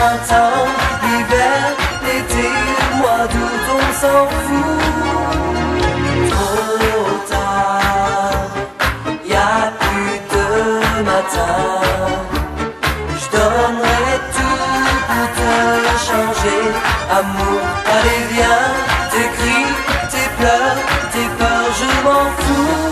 printemps, l'hiver, l'été, le mois on s'en fout. Trop tard, y a plus de matin. Je donnerai tout pour te changer, amour. Allez viens, tes cris, tes pleurs, tes peurs, je m'en fous.